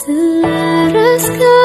Selaras kau